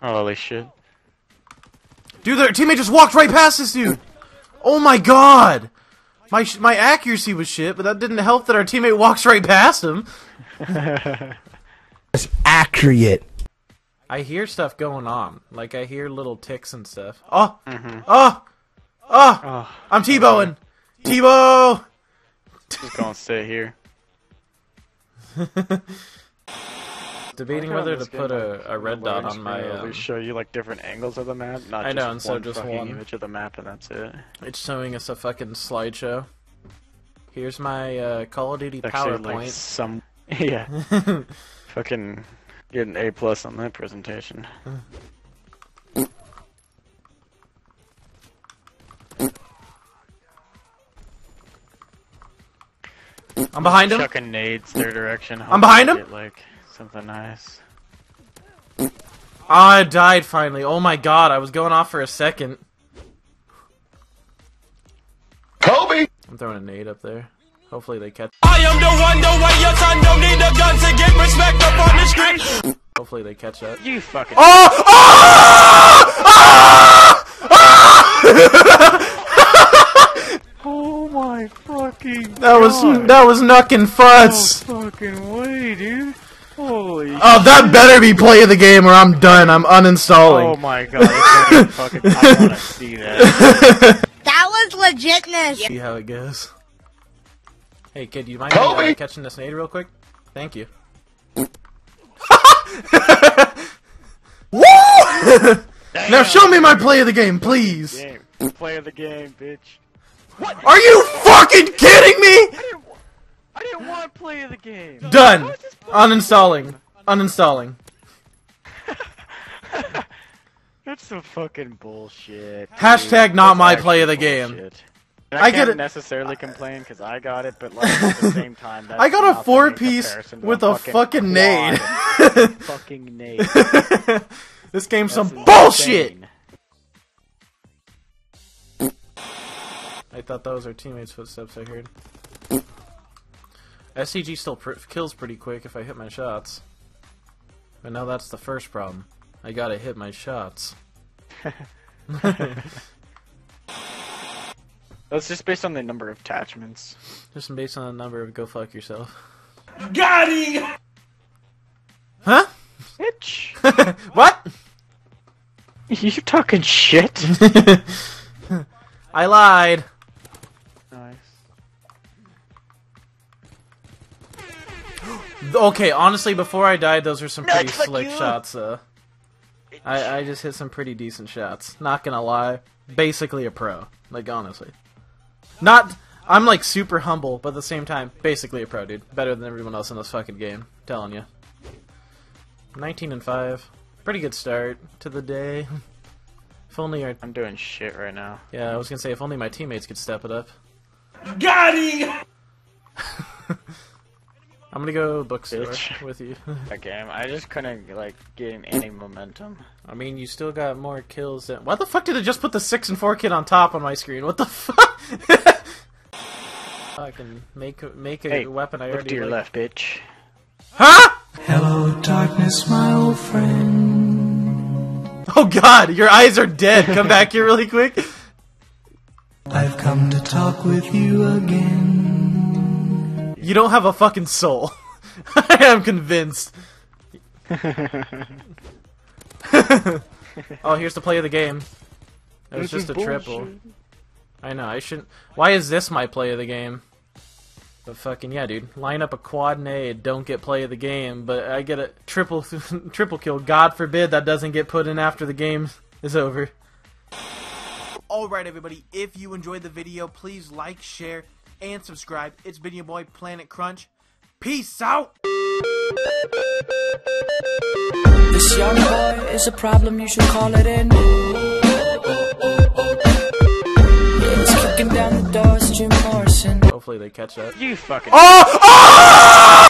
Holy shit. Dude, their teammate just walked right past this dude. Oh my god. My sh- my accuracy was shit, but that didn't help that our teammate walks right past him. It's accurate. I hear stuff going on. Like I hear little ticks and stuff. Oh, oh, oh! Oh, I'm Tebowing. Tebow. just gonna sit here. Debating I like how whether to this game, put like, a, a red dot on my. screen will Um, always show you like different angles of the map, not I just know, instead one of just one. image of the map, and that's it. it's showing us a fucking slideshow. Here's my uh, Call of Duty It's Actually, like PowerPoint. some yeah, fucking get an A plus on that presentation. I'm behind him. Chucking nades their direction. I'm behind him. Get, like something nice. Ah, I died finally. Oh my god, I was going off for a second. Kobe. I'm throwing a nade up there. Hopefully they catch. I am the one, the way your son don't need a gun to get respect up on the street. Hopefully they catch that. You fucking. Oh! Oh my fucking. That was God. that was knuckin' futs. No fucking way, dude. Holy. Oh, that better be play of the game or I'm done. I'm uninstalling. Oh my god, fucking, I wanna see that. That was legitness. See how it goes. Hey kid, you mind uh, catching this nade real quick? Thank you. Woo! now show me my play of the game, please. Game. Play of the game, bitch. What? Are you fucking kidding me? I didn't, wa- I didn't want to play the game. Done. I was just playing- Uninstalling. Uninstalling. That's some fucking bullshit. Hashtag dude. not That's my play of the game. bullshit. And I, I, can't it- necessarily complain because I got it, but like at the same time, that's I got a four piece with a fucking, fucking nade. fucking nade. this game's some That's bullshit. insane. I thought that was our teammates' footsteps I heard. STG still pr- kills pretty quick if I hit my shots. But now that's the first problem. I gotta hit my shots. That's just based on the number of attachments. Just based on the number of go fuck yourself. Got him. Huh? Bitch, what? you talking shit? I lied. Okay, honestly, before I died, those were some pretty Nuts, slick you. shots. Uh, I I just hit some pretty decent shots. Not gonna lie, basically a pro. Like honestly, not. I'm like super humble, but at the same time, basically a pro, dude. Better than everyone else in this fucking game. telling you. 19 and five, pretty good start to the day. if only our I'm doing shit right now. yeah, I was gonna say if only my teammates could step it up. Got him. I'm gonna go bookstore Bitch. with you. That game, I just couldn't like gain any momentum. I mean, you still got more kills than. Why the fuck did it just put the six and four kid on top on my screen? What the fuck? I can make make a Hey, weapon I look already to your like. left, bitch. Huh? Hello, darkness, my old friend. Oh god, your eyes are dead. Come back here really quick. I've come to talk with you again. You don't have a fucking soul. I am convinced. oh, here's the play of the game. It was This just a is triple. I know, I shouldn't. Why is this my play of the game? But fucking yeah, dude. Line up a quad nade, don't get play of the game, but I get a triple triple kill. God forbid that doesn't get put in after the game is over. Alright, everybody, if you enjoyed the video, please like, share, and subscribe. It's been your boy, Planet Crunch. Peace out! This young boy is a problem, you should call it in. Yeah, he's kicking down the doors, Jim Morrison. Hopefully they catch that. You fucking. Oh! Oh!